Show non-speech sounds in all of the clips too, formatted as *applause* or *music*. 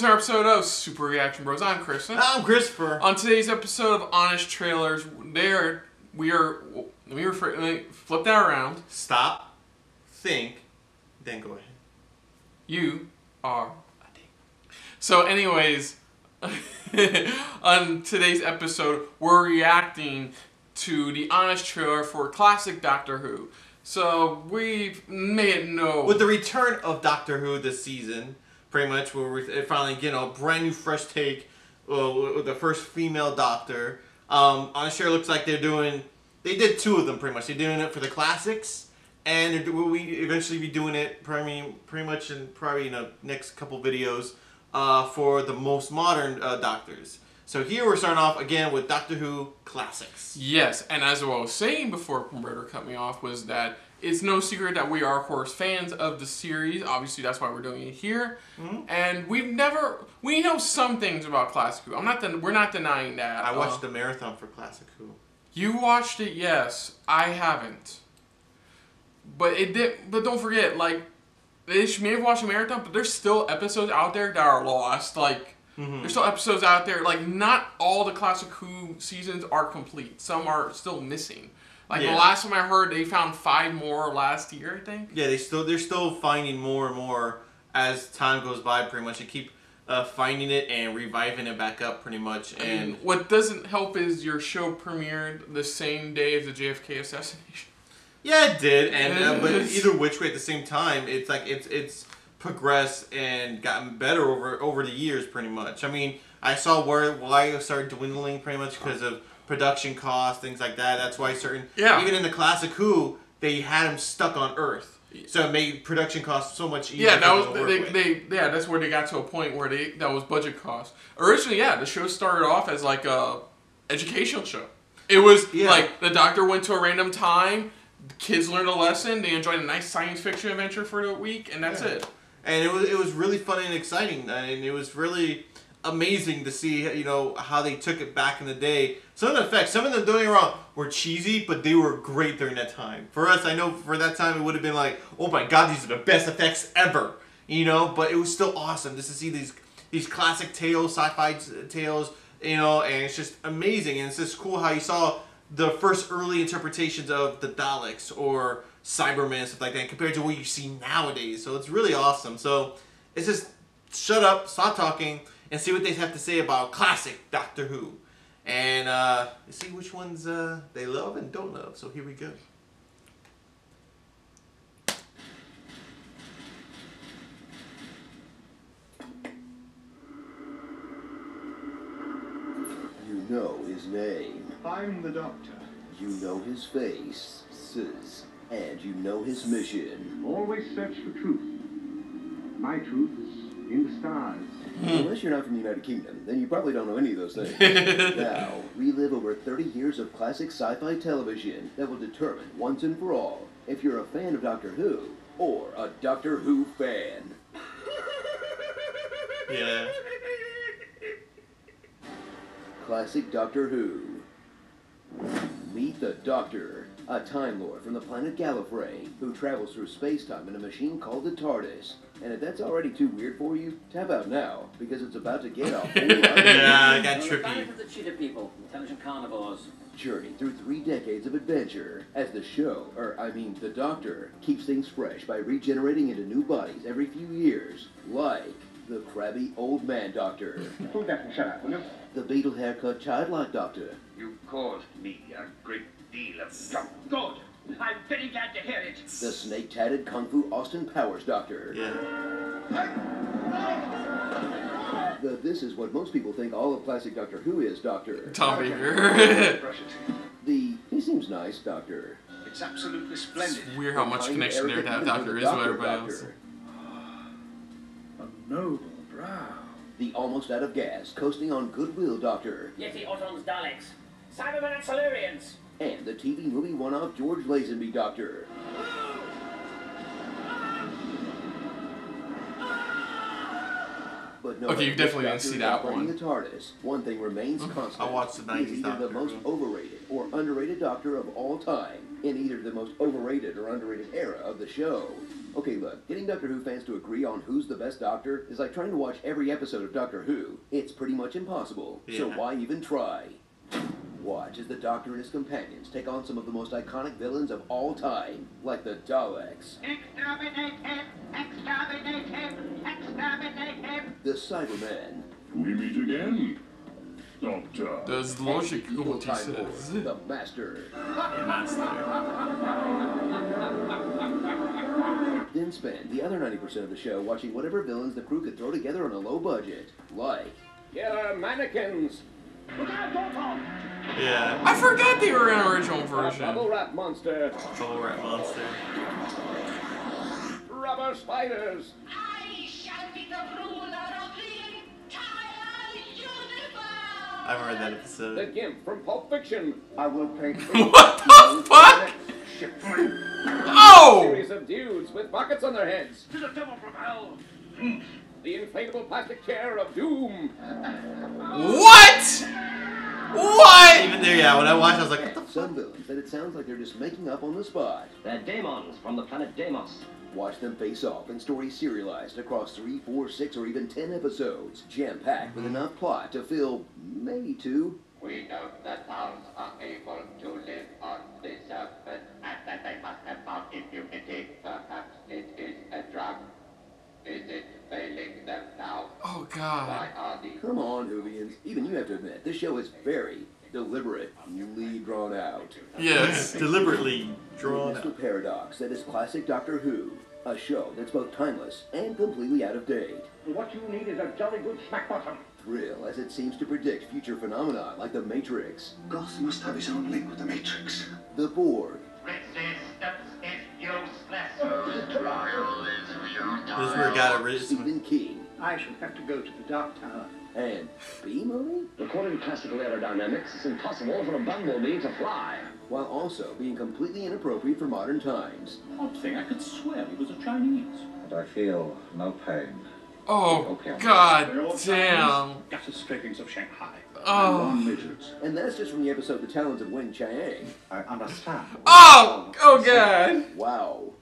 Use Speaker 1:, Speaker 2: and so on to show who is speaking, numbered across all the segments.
Speaker 1: to our episode of Super Reaction Bros. I'm Kristen.
Speaker 2: I'm Christopher.
Speaker 1: On today's episode of Honest Trailers, there we are. Let me, refer, let me flip that around.
Speaker 2: Stop, think, then go ahead.
Speaker 1: You are a dick. So, anyways, *laughs* on today's episode, we're reacting to the Honest trailer for classic Doctor Who. So we've made it know
Speaker 2: With the return of Doctor Who this season, pretty much, where we're finally getting a brand new, fresh take uh, with the first female Doctor. Um, on sure looks like they're doing. They did two of them pretty much. They're doing it for the classics, and will we eventually be doing it pretty, pretty much in probably in the next couple videos uh, for the most modern uh, Doctors. So here we're starting off again with Doctor Who classics.
Speaker 1: Yes, and as I was saying before Converter cut me off was that it's no secret that we are, of course, fans of the series. Obviously, that's why we're doing it here. Mm-hmm. And we've never we know some things about Classic Who. I'm not den- we're not denying that.
Speaker 2: I watched uh, the marathon for Classic Who.
Speaker 1: You watched it, yes. I haven't. But it did. But don't forget, like they may have watched a marathon, but there's still episodes out there that are lost. Like Mm-hmm. There's still episodes out there. Like not all the Classic Who seasons are complete. Some are still missing. Like yeah. the last time I heard, they found five more last year. I think.
Speaker 2: Yeah, they still they're still finding more and more as time goes by. Pretty much, they keep uh, finding it and reviving it back up. Pretty much. And mean,
Speaker 1: what doesn't help is your show premiered the same day as the JFK assassination.
Speaker 2: Yeah, it did, and uh, but *laughs* either which way at the same time, it's like it's it's progressed and gotten better over over the years, pretty much. I mean, I saw where why it started dwindling pretty much because of production costs, things like that. That's why certain yeah. even in the classic Who they had them stuck on Earth. So it made production costs so much easier.
Speaker 1: Yeah, that was they, they, yeah that's where they got to a point where they that was budget cost. Originally, yeah, the show started off as like a educational show. It was yeah. like the doctor went to a random time, kids learned a lesson, they enjoyed a nice science fiction adventure for a week, and that's yeah. it
Speaker 2: and it was it was really funny and exciting, and it was really amazing to see you know how they took it back in the day. Some of the effects, some of them doing it wrong, were cheesy, but they were great during that time. For us, I know for that time it would have been like, oh my god, these are the best effects ever, you know. But it was still awesome just to see these these classic tales, sci-fi tales, you know, and it's just amazing. And it's just cool how you saw the first early interpretations of the Daleks or Cybermen stuff like that compared to what you see nowadays. So it's really awesome. So it's just shut up, stop talking, and see what they have to say about classic Doctor Who, and uh, see which ones uh, they love and don't love. So here we go.
Speaker 3: You know his name.
Speaker 4: I'm the Doctor.
Speaker 3: You know his face. sis, And you know his mission.
Speaker 4: Always search for truth. My truth is in the stars. Hmm.
Speaker 3: Unless you're not from the United Kingdom, then you probably don't know any of those things. *laughs* now, relive over 30 years of classic sci-fi television that will determine once and for all if you're a fan of Doctor Who or a Doctor Who fan.
Speaker 2: yeah.
Speaker 3: Classic Doctor Who. Meet the Doctor, a Time Lord from the planet Gallifrey, who travels through space-time in a machine called the TARDIS. And if that's already too weird for you, tap out now, because it's about to get a whole *laughs* lot
Speaker 2: Yeah, I got trippy.
Speaker 5: of the cheetah people, intelligent carnivores.
Speaker 3: Journey through three decades of adventure, as the show, or I mean the Doctor, keeps things fresh by regenerating into new bodies every few years, like the crabby old man doctor. *laughs*
Speaker 4: Pull that and shut up, will you?
Speaker 3: The beetle haircut childlike doctor.
Speaker 6: You caused me a great deal of trouble.
Speaker 5: Good. I'm very glad to hear it.
Speaker 3: The snake-tatted Kung Fu Austin Powers doctor.
Speaker 2: Yeah.
Speaker 3: The, this is what most people think all of classic Doctor Who is, Doctor.
Speaker 1: Tom Baker. *laughs*
Speaker 3: the he seems nice, Doctor.
Speaker 6: It's absolutely splendid.
Speaker 1: It's weird how much connection there that Doctor is with everybody else.
Speaker 4: A noble brow.
Speaker 3: The almost out of gas, coasting on goodwill, Doctor.
Speaker 5: Yeti Autons Daleks. Cybermen and Silurians.
Speaker 3: And the TV movie one-off George Lazenby Doctor. But no
Speaker 1: okay, you definitely didn't see that one.
Speaker 3: The TARDIS, one thing remains mm-hmm. constant.
Speaker 2: I watched the 90s
Speaker 3: He's either the most overrated or underrated Doctor of all time in either the most overrated or underrated era of the show. Okay, look, getting Doctor Who fans to agree on who's the best Doctor is like trying to watch every episode of Doctor Who. It's pretty much impossible. So why even try? Watch as the Doctor and his companions take on some of the most iconic villains of all time, like the Daleks,
Speaker 5: Exterminate him! Exterminate him! Exterminate him!
Speaker 3: the Cybermen,
Speaker 7: We meet again, Doctor.
Speaker 1: Does
Speaker 3: and
Speaker 1: logic
Speaker 3: the evil
Speaker 1: what he
Speaker 3: Time Lord,
Speaker 1: says?
Speaker 3: the Master. *laughs* Then spend the other 90% of the show watching whatever villains the crew could throw together on a low budget, like
Speaker 5: Killer mannequins!
Speaker 2: Yeah.
Speaker 1: I forgot they were in original version.
Speaker 5: Bubble wrap monster!
Speaker 2: Bubble Rat Monster.
Speaker 5: Rubber spiders!
Speaker 8: I shall be the ruler of the entire universe!
Speaker 2: I remember that episode.
Speaker 5: The
Speaker 2: episode.
Speaker 5: Gimp from Pulp Fiction!
Speaker 4: I will pay *laughs*
Speaker 1: What the fuck? Oh!
Speaker 5: Series of dudes with buckets on their heads!
Speaker 6: To the devil from hell!
Speaker 5: The inflatable plastic chair of doom!
Speaker 1: What? What?
Speaker 2: Even there, yeah, when I watched, I was like, what the fuck?
Speaker 3: some villains that it sounds like they're just making up on the spot.
Speaker 5: They're demons from the planet Deimos.
Speaker 3: Watch them face off in stories serialized across three, four, six, or even ten episodes, jam-packed with enough plot to fill maybe two.
Speaker 9: We know that owls are able to live on this earth, and that they must have found immunity. Perhaps it is a drug. Is it failing them now?
Speaker 1: Oh god.
Speaker 3: Come on, Whovians. Even you have to admit, this show is very deliberately drawn out.
Speaker 1: Yes.
Speaker 2: Deliberately drawn
Speaker 3: It's the
Speaker 2: out.
Speaker 3: paradox that is classic Doctor Who, a show that's both timeless and completely out of date.
Speaker 6: What you need is a jolly good smack bottom.
Speaker 3: Thrill as it seems to predict future phenomena like the Matrix,
Speaker 7: Goth must have his own link with the Matrix.
Speaker 3: the Borg,
Speaker 9: resistance
Speaker 2: This is where it got original.
Speaker 3: Stephen King,
Speaker 6: I shall have to go to the Dark Tower.
Speaker 3: and B-Movie,
Speaker 5: According to classical aerodynamics, it's impossible for a bumblebee to fly.
Speaker 3: while also being completely inappropriate for modern times.
Speaker 6: Odd thing, I could swear he was a Chinese.
Speaker 9: And I feel no pain.
Speaker 1: Oh god damn.
Speaker 6: Gutter scrapings of Shanghai.
Speaker 1: Oh.
Speaker 6: Matrix.
Speaker 3: And that's just from the episode The Talons of Weng-Chiang.
Speaker 6: I understand.
Speaker 1: Oh! Oh god.
Speaker 3: Wow.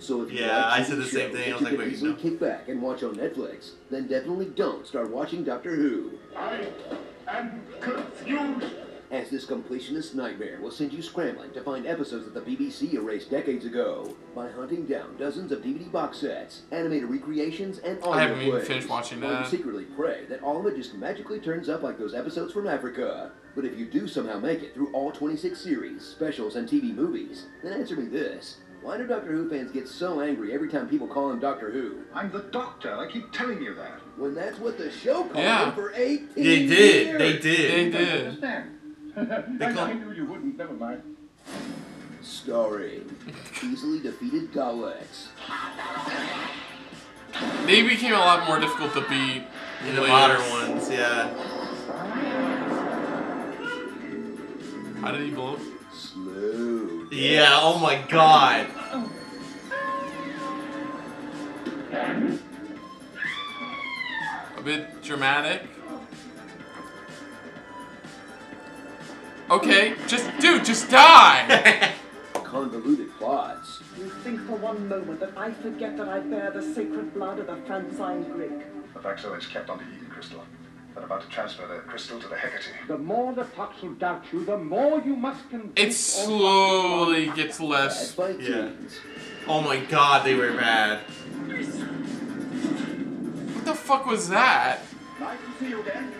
Speaker 3: So if you
Speaker 2: Yeah,
Speaker 3: like
Speaker 2: I said
Speaker 3: TV
Speaker 2: the same thing. I was
Speaker 3: you
Speaker 2: like,
Speaker 3: can
Speaker 2: wait,
Speaker 3: easily
Speaker 2: no.
Speaker 3: kick back and watch on Netflix, then definitely don't start watching Doctor Who.
Speaker 7: I am confused.
Speaker 3: As this completionist nightmare will send you scrambling to find episodes that the BBC erased decades ago by hunting down dozens of DVD box sets, animated recreations, and audio
Speaker 1: I haven't even finished watching
Speaker 3: while you secretly pray that all of it just magically turns up like those episodes from Africa. But if you do somehow make it through all 26 series, specials, and TV movies, then answer me this. Why do Doctor Who fans get so angry every time people call him Doctor Who?
Speaker 7: I'm the doctor. I keep telling you that.
Speaker 3: When that's what the show called
Speaker 1: Yeah.
Speaker 3: him for 18 years.
Speaker 2: They did.
Speaker 3: years.
Speaker 2: They did.
Speaker 1: They
Speaker 2: did.
Speaker 1: did.
Speaker 7: Understand?
Speaker 2: They *laughs*
Speaker 7: I,
Speaker 2: call-
Speaker 7: I knew you wouldn't. Never mind.
Speaker 3: Starring easily defeated Daleks,
Speaker 1: They became a lot more difficult to beat
Speaker 2: In the modern ones, yeah.
Speaker 1: How did he blow?
Speaker 3: Slow.
Speaker 2: Yeah, oh my god.
Speaker 1: Bit dramatic. Okay, just dude, just die. *laughs*
Speaker 3: Convoluted plots.
Speaker 10: You think for one moment that I forget that I bear the sacred blood of the Francine Greek.
Speaker 7: The Vaxo is kept on the Eden crystal. They're about to transfer the crystal to the Hecate.
Speaker 6: The more the Toxel doubt you, the more you must convince.
Speaker 1: It slowly gets less.
Speaker 2: Yeah. Oh my god, they were bad.
Speaker 1: What the fuck was that?
Speaker 7: Nice to see you again.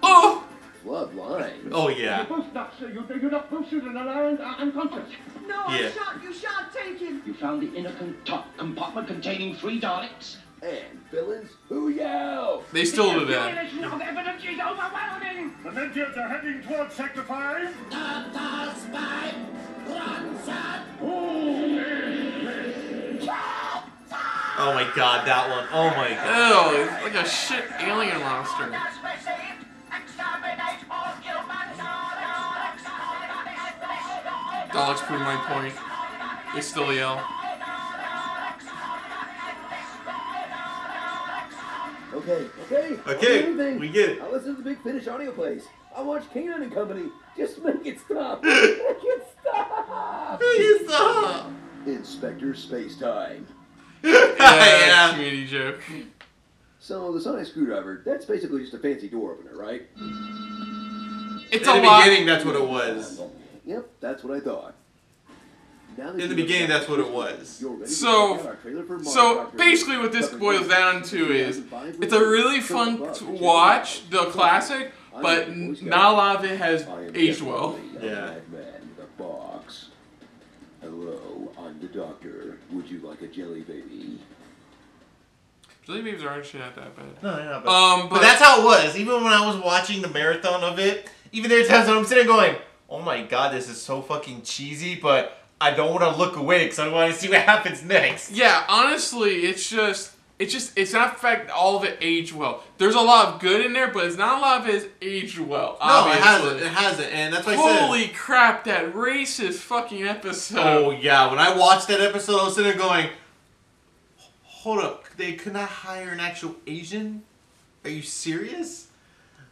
Speaker 1: Oh!
Speaker 3: Blood lines.
Speaker 2: Oh
Speaker 6: You're
Speaker 2: yeah.
Speaker 6: both not, so you, you're not both and are un- uh, unconscious.
Speaker 10: No,
Speaker 2: Yeah.
Speaker 10: I shan't. You shan't take him.
Speaker 5: You found the inner con- top compartment containing three Daleks?
Speaker 3: And villains who yell.
Speaker 1: They still do that.
Speaker 6: accumulation of evidence is overwhelming.
Speaker 7: The Mentiads are heading towards Sector 5.
Speaker 2: Oh my god, that one. Oh my god.
Speaker 1: Ew, it's like a shit alien monster.
Speaker 8: received! Exterminate all humans!
Speaker 1: Daleks prove my point. They still yell.
Speaker 3: Okay, okay. I'll
Speaker 2: Okay,
Speaker 3: do
Speaker 2: we get it.
Speaker 3: I'll listen to the Big Finish audio plays. I'll watch K-9 and Company. Just make it stop. *laughs* make it stop.
Speaker 2: Stop.
Speaker 3: Inspector Spacetime.
Speaker 1: Yeah, *laughs*
Speaker 2: Yeah.
Speaker 1: community joke.
Speaker 3: So the sonic screwdriver, that's basically just a fancy door opener, right?
Speaker 1: It's
Speaker 2: In
Speaker 1: a
Speaker 2: the
Speaker 1: lot.
Speaker 2: beginning, that's what it was.
Speaker 3: Yep, that's what I thought. Now that
Speaker 2: In the
Speaker 3: you've
Speaker 2: beginning,
Speaker 3: got
Speaker 2: that's what it was.
Speaker 3: you're ready to
Speaker 1: So-
Speaker 3: check out our trailer for Mario
Speaker 1: So
Speaker 3: Kart
Speaker 1: basically, what this boils down to is it's a really fun to watch the classic, but n- not a lot of it has
Speaker 3: I am
Speaker 1: aged well.
Speaker 3: definitely a
Speaker 2: Yeah.
Speaker 3: madman with a box. Hello, I'm the doctor. Would you like a jelly baby?
Speaker 1: Jelly babies aren't actually not that bad.
Speaker 2: No, yeah, but,
Speaker 1: Um,
Speaker 2: but
Speaker 1: but
Speaker 2: that's how it was. Even when I was watching the marathon of it, even there are times when I'm sitting going, "Oh my god, this is so fucking cheesy," but I don't want to look away because I want to see what *laughs* happens next.
Speaker 1: yeah, honestly, it's just it's just it's not fact all of it aged well. There's a lot of good in there, but it's not a lot of it is aged well.
Speaker 2: No, it hasn't. It hasn't, and that's why I said.
Speaker 1: Holy crap! That racist fucking episode.
Speaker 2: Oh yeah, when I watched that episode, I was sitting there going, "Hold up, they could not hire an actual Asian? Are you serious?"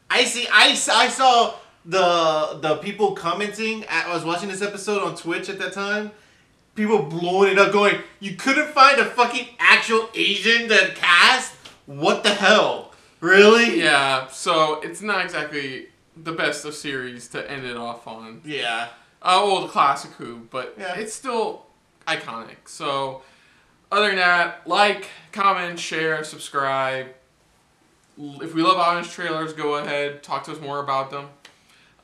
Speaker 2: I see. I saw the the people commenting. At, I was watching this episode on Twitch at that time. People blowing it up, going, "You couldn't find a fucking actual Asian to cast? What the hell? Really?
Speaker 1: Yeah, so it's not exactly the best of series to end it off on.
Speaker 2: Yeah.
Speaker 1: Uh, well, the classic Who, but
Speaker 2: Yeah.
Speaker 1: it's still iconic. So, other than that, like, comment, share, subscribe. If we love honest trailers, go ahead, talk to us more about them.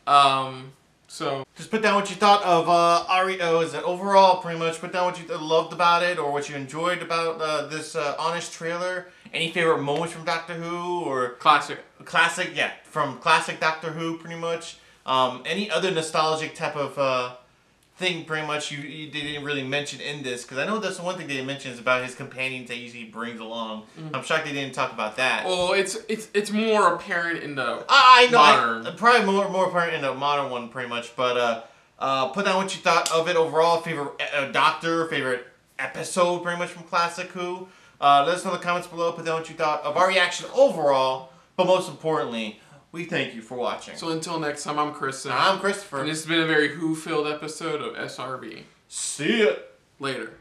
Speaker 1: Um, so,
Speaker 2: Just put down what you thought of uh, REO as an overall, pretty much. Put down what you loved about it or what you enjoyed about uh, this uh, honest trailer. Any favorite moments from Doctor Who or
Speaker 1: classic.
Speaker 2: classic, yeah, from classic Doctor Who, pretty much. Um, any other nostalgic type of uh, thing, pretty much, you, you didn't really mention in this because I know that's the one thing they mentioned is about his companions that he usually brings along. I'm shocked they didn't talk about that.
Speaker 1: Well, it's it's it's more apparent in the
Speaker 2: I know.
Speaker 1: modern.
Speaker 2: I, probably more more apparent in the modern one, pretty much. But uh, uh, put down what you thought of it overall. Favorite uh, Doctor, favorite episode, pretty much from Classic Who. Uh, let us know in the comments below. Put down what you thought of our reaction overall. But most importantly, we thank you for watching.
Speaker 1: so until next time, I'm Chris.
Speaker 2: I'm Christopher.
Speaker 1: And this has been a very Who-filled episode of SRB.
Speaker 2: See ya.
Speaker 1: Later.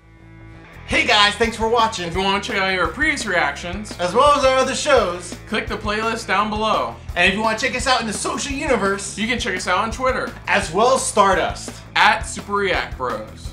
Speaker 2: Hey guys, thanks for watching.
Speaker 1: If you want to check out our previous reactions,
Speaker 2: As well as our other shows.
Speaker 1: click the playlist down below.
Speaker 2: And if you want to check us out in the social universe,
Speaker 1: You can check us out on Twitter
Speaker 2: as well as Stardust.
Speaker 1: at Super React Bros.